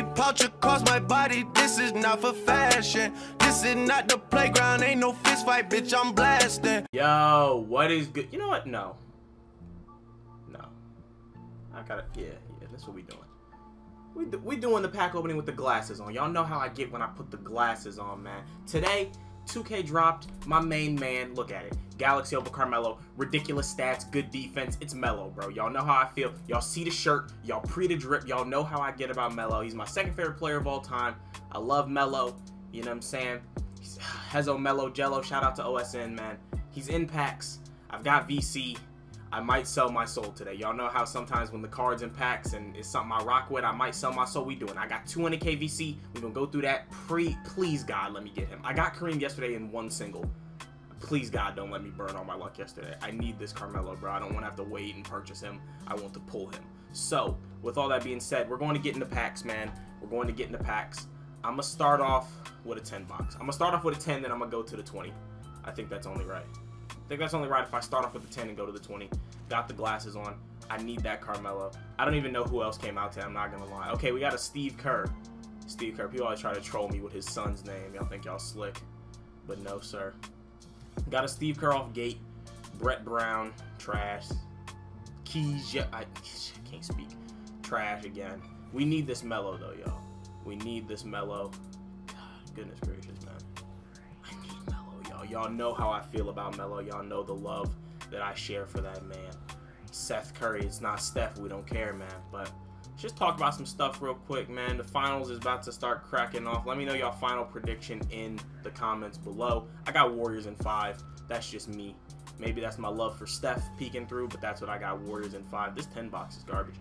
Gucci pouch across my body. This is not for fashion. This is not the playground. Ain't no fist fight, bitch. I'm blasting. Yo, what is good? You know what? No. No. I gotta. Yeah, yeah. That's what we doing. We do, we doing the pack opening with the glasses on. Y'all know how I get when I put the glasses on, man. Today, 2K dropped my main man. Look at it. Galaxy Opal Carmelo. Ridiculous stats, good defense. It's Melo, bro. Y'all know how I feel. Y'all see the shirt. Y'all pre the drip. Y'all know how I get about Melo. He's my second favorite player of all time. I love Melo. You know what I'm saying? He's, Hezo Melo Jello. Shout out to OSN, man. He's in packs. I've got VC. I might sell my soul today. Y'all know how sometimes when the cards in packs and it's something I rock with, I might sell my soul. We doing. I got 200 KVC. We're gonna go through that. Pre, please God, let me get him. I got Kareem yesterday in one single. Please God, don't let me burn all my luck yesterday. I need this Carmelo, bro. I don't want to have to wait and purchase him. I want to pull him. So, with all that being said, we're going to get into packs, man. We're going to get into packs. I'm gonna start off with a 10 box. I'm gonna start off with a 10, then I'm gonna go to the 20. I think that's only right. I think that's only right if I start off with the 10 and go to the 20. Got the glasses on. I need that Carmelo. I don't even know who else came out today. I'm not gonna lie. Okay, we got a Steve Kerr. Steve Kerr. People always try to troll me with his son's name. Y'all think y'all slick, but no, sir. Got a Steve Kerr off gate. Brett Brown, trash. Keys, yeah, I can't speak. Trash again. We need this Melo, though, y'all. We need this Melo. goodness gracious. I Y'all. Know how I feel about Melo. Y'all know the love that I share for that man. Seth Curry. It's not Steph. We don't care, man. But just talk about some stuff real quick, man. The finals is about to start cracking off. Let me know y'all final prediction in the comments below. I got Warriors in five. That's just me. Maybe that's my love for Steph peeking through, but that's what I got. Warriors in five. This 10 box is garbage.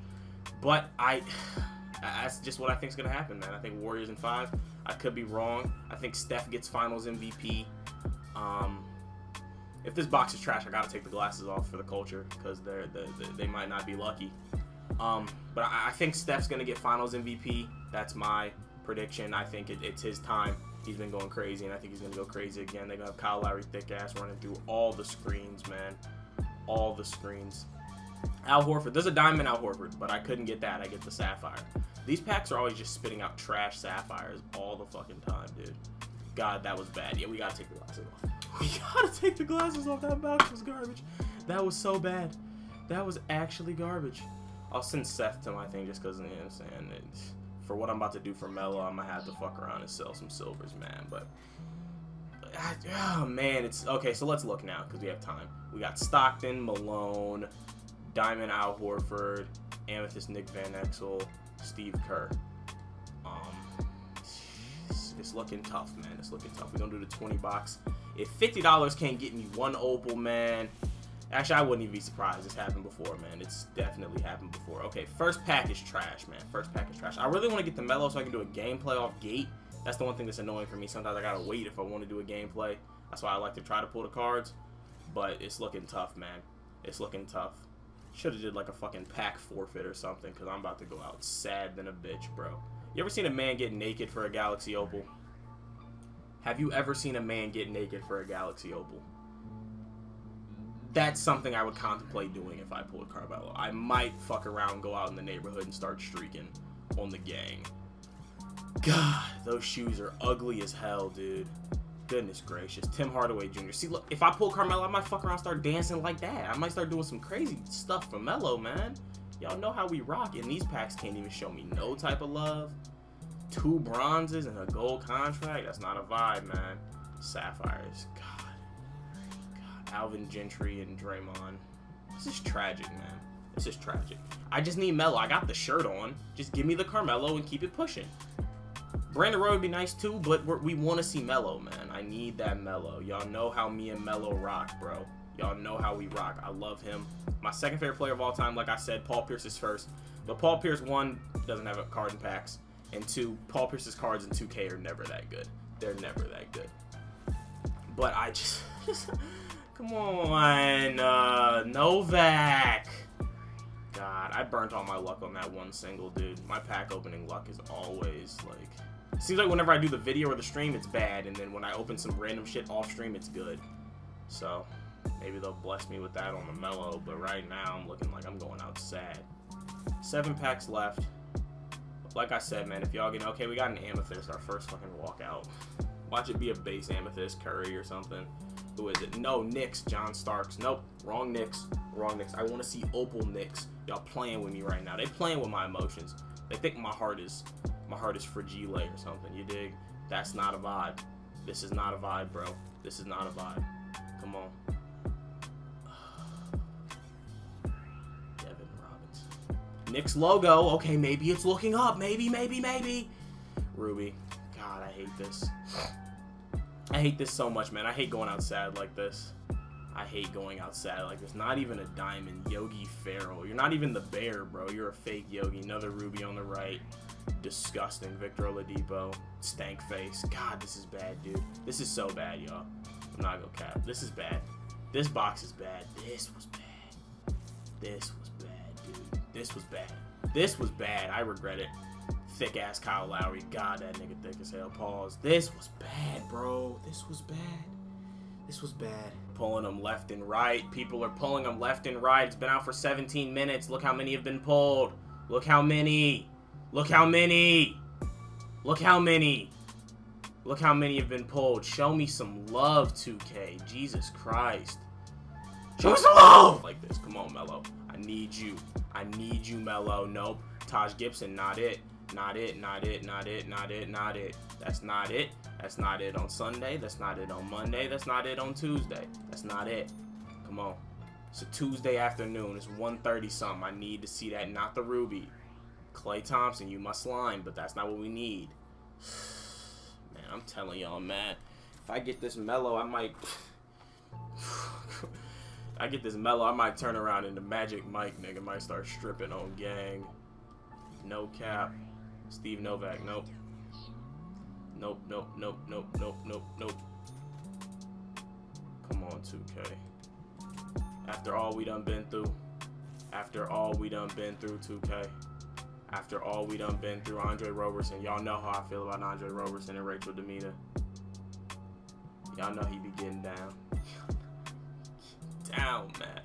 But I, that's just what I think is gonna happen, man. I think Warriors in five. I could be wrong. I think Steph gets Finals MVP. Um, if this box is trash, I gotta take the glasses off for the culture because they're, they're, they might not be lucky. Um, but I, I, think Steph's gonna get Finals MVP. That's my prediction. I think it, it's his time. He's been going crazy, and I think he's gonna go crazy again. They're gonna have Kyle Lowry thick ass running through all the screens, man, all the screens. Al Horford. There's a diamond Al Horford, but I couldn't get that. I get the sapphire. These packs are always just spitting out trash sapphires all the fucking time, dude. God, that was bad. Yeah, we gotta take the glasses off. We gotta take the glasses off. That box was garbage. That was so bad. That was actually garbage. I'll send Seth to my thing just because, you know what I'm saying? For what I'm about to do for Melo, I'm to have to fuck around and sell some silvers, man. But, oh, man, it's, okay, so let's look now because we have time. We got Stockton, Malone, Diamond Al Horford, Amethyst Nick Van Exel, Steve Kerr. It's, it's looking tough, man. It's looking tough. We're going to do the 20 box. If $50 can't get me one opal, man, actually, I wouldn't even be surprised. It's happened before, man. It's definitely happened before. Okay, first pack is trash, man. First pack is trash. I really want to get the Melo so I can do a gameplay off gate. That's the one thing that's annoying for me. Sometimes I gotta wait if I want to do a gameplay. That's why I like to try to pull the cards. But it's looking tough, man. It's looking tough. Should have did like a fucking pack forfeit or something, because I'm about to go out sad than a bitch, bro. You ever seen a man get naked for a Galaxy Opal? Have you ever seen a man get naked for a Galaxy Opal? That's something I would contemplate doing if I pulled Carmelo. I might fuck around, go out in the neighborhood, and start streaking on the gang. God, those shoes are ugly as hell, dude. Goodness gracious. Tim Hardaway Jr. See, look, if I pull Carmelo, I might fuck around start dancing like that. I might start doing some crazy stuff for Melo, man. Y'all know how we rock, and these packs can't even show me no type of love two bronzes and a gold contract. That's not a vibe, man. Sapphires. God. God. Alvin Gentry and Draymond. This is tragic, man. This is tragic. I just need Melo. I got the shirt on. Just give me the Carmelo and keep it pushing. Brandon Roy would be nice too, but we want to see Melo, man. I need that Melo. Y'all know how me and Melo rock, bro. Y'all know how we rock. I love him. My second favorite player of all time, like I said, Paul Pierce is first. But Paul Pierce, one, doesn't have a card in packs. And two, Paul Pierce's cards in 2K are never that good. They're never that good. But I just, come on, uh, Novak. God, I burnt all my luck on that one single, dude. My pack opening luck is always like, seems like whenever I do the video or the stream, it's bad, and then when I open some random shit off stream, it's good. So maybe they'll bless me with that on the Melo, but right now I'm looking like I'm going out sad. Seven packs left. like I said, man, if y'all get okay, we got an amethyst, our first fucking walkout. Watch it be a base amethyst Curry or something. Who is it? No, Knicks, John Starks. Nope, wrong Knicks, wrong Knicks. I want to see Opal Knicks. Y'all playing with me right now. They playing with my emotions. They think my heart is my heart is fragile or something. You dig? That's not a vibe. This is not a vibe, bro. This is not a vibe. Come on. Knicks logo. Okay, maybe it's looking up. Maybe, maybe, maybe. Ruby. God, I hate this. I hate this so much, man. I hate going outside like this. I hate going outside like this. Not even a diamond. Yogi Ferrell. You're not even the bear, bro. You're a fake Yogi. Another Ruby on the right. Disgusting. Victor Oladipo. Stank face. God, this is bad, dude. This is so bad, y'all. I'm not gonna cap. This is bad. This box is bad. This was bad. This was bad. This was bad. This was bad. I regret it. Thick ass Kyle Lowry. God, that nigga thick as hell. Pause. This was bad, bro. This was bad. This was bad. Pulling them left and right. People are pulling them left and right. It's been out for 17 minutes. Look how many have been pulled. Look how many. Look how many. Look how many. Look how many have been pulled. Show me some love, 2K. Jesus Christ. Show me some love! Like this. Come on, Melo. Need you. I need you, Melo. Nope. Taj Gibson, not it. Not it, not it, not it, not it, not it. That's not it. That's not it on Sunday. That's not it on Monday. That's not it on Tuesday. That's not it. Come on. It's a Tuesday afternoon. It's 1.30 something. I need to see that. Not the Ruby. Klay Thompson, you must line, but that's not what we need. Man, I'm telling y'all, man. If I get this Melo, I might... I get this Melo, I might turn around into Magic Mike, nigga. Might start stripping on gang. No cap. Steve Novak, nope. Nope, nope, nope, nope, nope, nope, nope. Come on, 2K. After all we done been through. After all we done been through, 2K. After all we done been through, Andre Roberson. Y'all know how I feel about Andre Roberson and Rachel Demeter. Y'all know he be getting down. down, man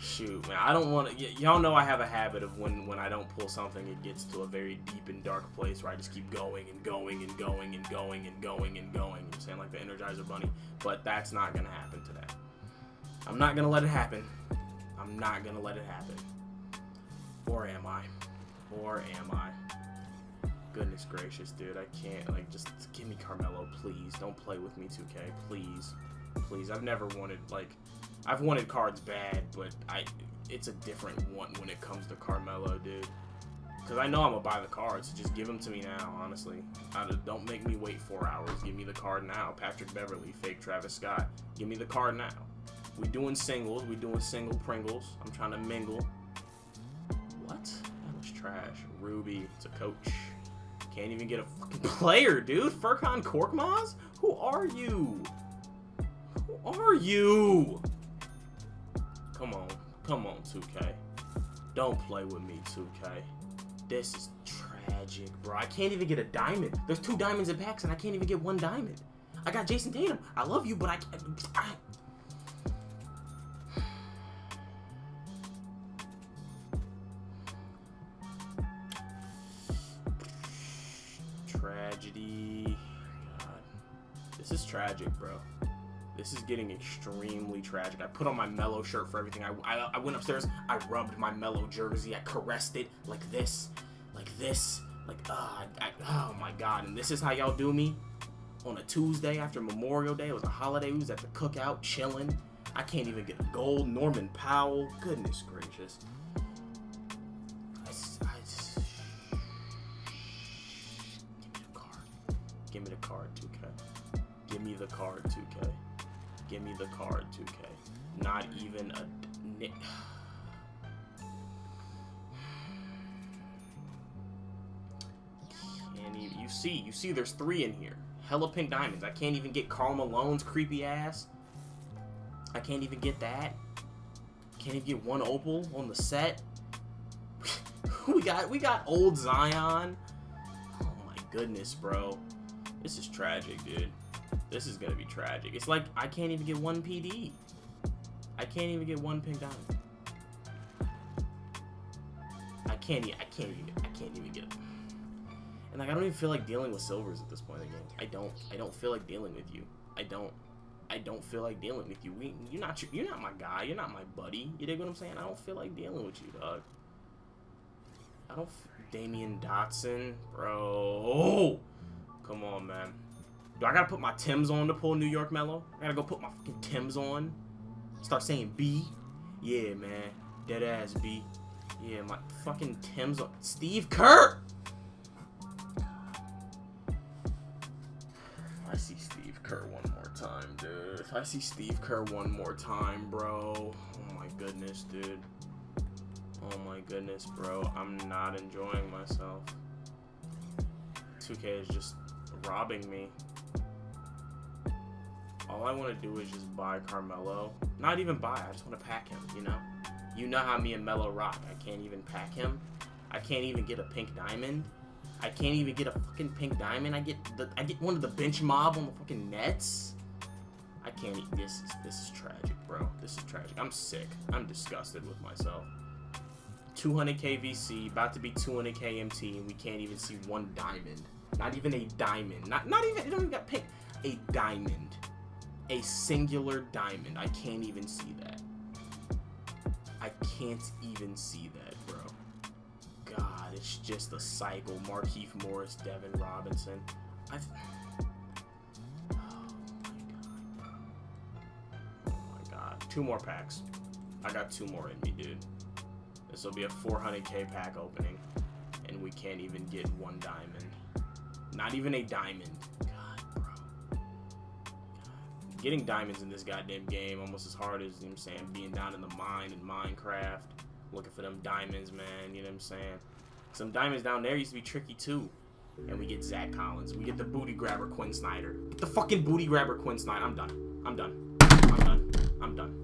shoot, man, I don't want to. y'all know I have a habit of when when I don't pull something, it gets to a very deep and dark place where I just keep going and going and going and going and going and going. You saying like the Energizer Bunny, but that's not gonna happen today. I'm not gonna let it happen. I'm not gonna let it happen. Or am I? Or am I? Goodness gracious, dude, I can't. Like, just give me Carmelo, please. Don't play with me, 2K, please, please. I've never wanted like I've wanted cards bad, but I it's a different one when it comes to Carmelo, dude. Because I know I'm to buy the cards, so just give them to me now, honestly. don't make me wait four hours. Give me the card now. Patrick Beverley, fake Travis Scott. Give me the card now. We doing singles. We doing single Pringles. I'm trying to mingle. What? That was trash. Ruby. It's a coach. Can't even get a fucking player, dude. Furkan Korkmaz? Who are you? Are you? Come on. Come on, 2K. Don't play with me, 2K. This is tragic, bro. I can't even get a diamond. There's two diamonds in packs, and I can't even get one diamond. I got Jayson Tatum. I love you, but I can't. I... Tragedy. God. This is tragic, bro. This is getting extremely tragic. I put on my Melo shirt for everything. I, I, I went upstairs. I rubbed my Melo jersey. I caressed it like this, like this, like uh, I, oh my god. And this is how y'all do me on a Tuesday after Memorial Day. It was a holiday. We was at the cookout chilling. I can't even get a gold. Norman Powell. Goodness gracious. I, I. Give me the card. Give me the card, 2K. Give me the card, 2K. Give me the card, 2K. Not even a... Can't even, you see, you see there's three in here. Hella pink diamonds. I can't even get Karl Malone's creepy ass. I can't even get that. Can't even get one opal on the set. we got we got old Zion. Oh my goodness, bro. This is tragic, dude. This is gonna be tragic. It's like I can't even get one PD. I can't even get one pink diamond. I can't. I can't even. I can't even get. And like I don't even feel like dealing with silvers at this point in the game. I don't. I don't feel like dealing with you. I don't. I don't feel like dealing with you. We, you're not. You're not my guy. You're not my buddy. You dig what I'm saying? I don't feel like dealing with you, dog. I don't. Damyean Dotson, bro. Oh, come on, man. Do I gotta put my Tims on to pull New York Melo? I gotta go put my fucking Tims on. Start saying B. Yeah, man. Dead ass B. Yeah, my fucking Tim's on. Steve Kerr! I see Steve Kerr one more time, dude. If I see Steve Kerr one more time, bro. Oh my goodness, dude. Oh my goodness, bro. I'm not enjoying myself. 2K is just robbing me. All I want to do is just buy Carmelo. Not even buy, I just want to pack him, you know? You know how me and Melo rock. I can't even pack him. I can't even get a pink diamond. I can't even get a fucking pink diamond. I get the I get one of the bench mob on the fucking Nets. I can't eat this is this is tragic, bro. This is tragic. I'm sick. I'm disgusted with myself. 200k VC, about to be 200k MT, and we can't even see one diamond. Not even a diamond. Not not even it don't even got pink. A diamond. A singular diamond. I can't even see that. I can't even see that, bro. God, it's just a cycle. Markieff Morris, Devin Robinson. I've. Oh my god. Oh my god. Two more packs. I got two more in me, dude. This will be a 400k pack opening, and we can't even get one diamond. Not even a diamond. Getting diamonds in this goddamn game almost as hard as, you know what I'm saying, being down in the mine in Minecraft, looking for them diamonds, man, you know what I'm saying? Some diamonds down there used to be tricky too. And we get Zach Collins. We get the booty grabber Quin Snyder. Get the fucking booty grabber Quin Snyder. I'm done. I'm done. I'm done. I'm done.